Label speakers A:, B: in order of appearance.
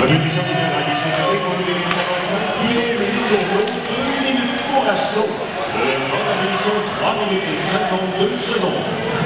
A: La punition qui vient de la pour le 2055, il est le numéro pour l'assaut. Le de la 3 minutes et 52 secondes.